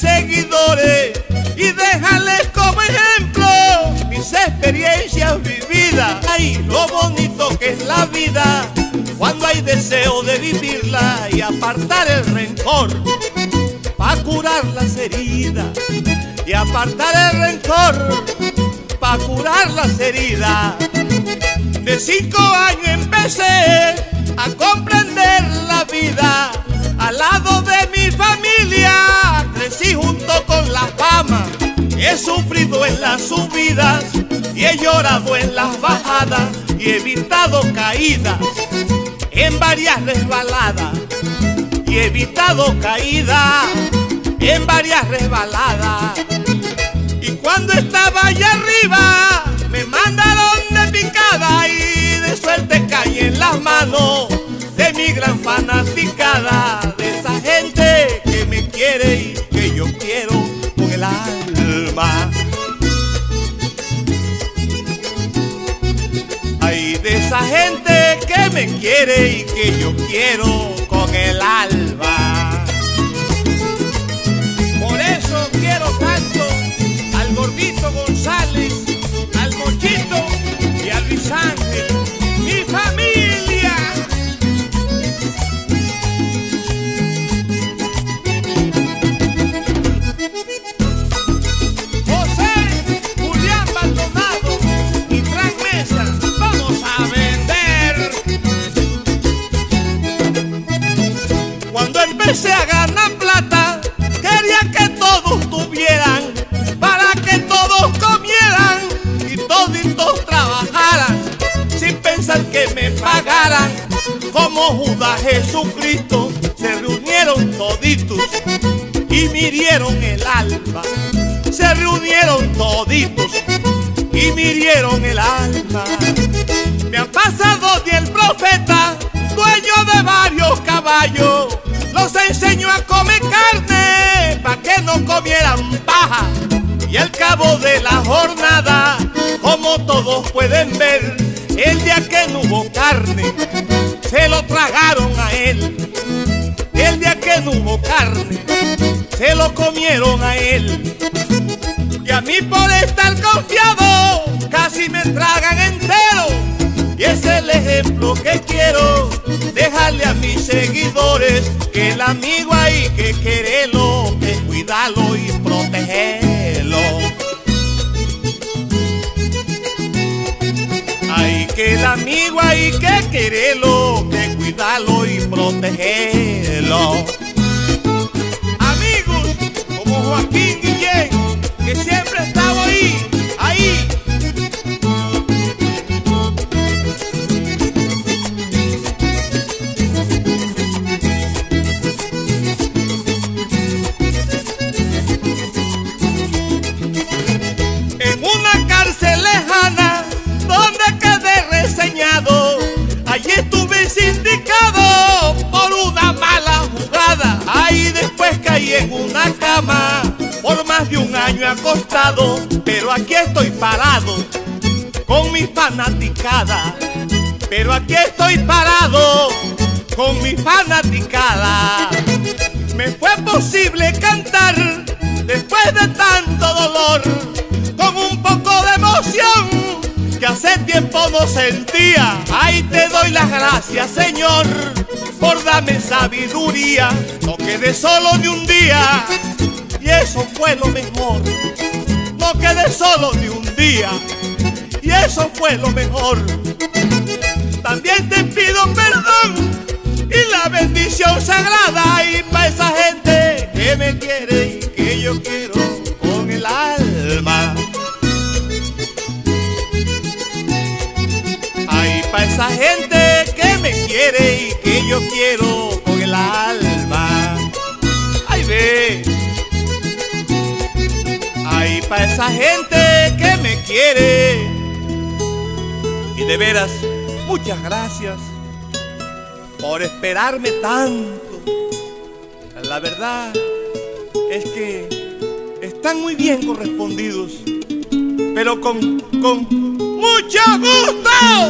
seguidores y dejarles como ejemplo mis experiencias vividas. Ay, lo bonito que es la vida cuando hay deseo de vivirla y apartar el rencor para curar las heridas y apartar el rencor para curar las heridas. De cinco años empecé a comprender la vida He sufrido en las subidas y he llorado en las bajadas y he evitado caídas en varias resbaladas y he evitado caídas en varias resbaladas. Y cuando estaba allá arriba, me mandaron de picada y de suerte caí en las manos de mi gran fanaticada, esa gente que me quiere y que yo quiero con el alma. Por eso quiero tanto A ganar plata, quería que todos tuvieran, para que todos comieran y toditos trabajaran, sin pensar que me pagaran. Como Judas Jesucristo, se reunieron toditos y mirieron el alma. Se reunieron toditos y mirieron el alma. Me han pasado ni el profeta, dueño de varios caballos. A comer carne para que no comieran paja. Y al cabo de la jornada, como todos pueden ver, el día que no hubo carne, se lo tragaron a él. El día que no hubo carne, se lo comieron a él. Y a mí por estar confiado, casi me tragan entero. Y es el ejemplo que quiero dejarle a mis seguidores. Que el amigo Hay que el amigo hay que quererlo, que cuidarlo y protegerlo. Amigos como Joaquín por más de un año acostado, pero aquí estoy parado con mi fanaticada. Pero aquí estoy parado con mi fanaticada. Me fue posible cantar después de tanto dolor, con un poco de emoción hace tiempo no sentía. Ay, te doy las gracias, Señor, por darme sabiduría. No quedé solo ni un día, y eso fue lo mejor. No quedé solo ni un día, y eso fue lo mejor. También te pido perdón y la bendición sagrada y para esa gente que me quiere y que yo quiero con el alma. para esa gente que me quiere y que yo quiero con el alma. Ay, ve. Ay, para esa gente que me quiere. Y de veras, muchas gracias por esperarme tanto. La verdad es que están muy bien correspondidos, pero con, con mucho gusto.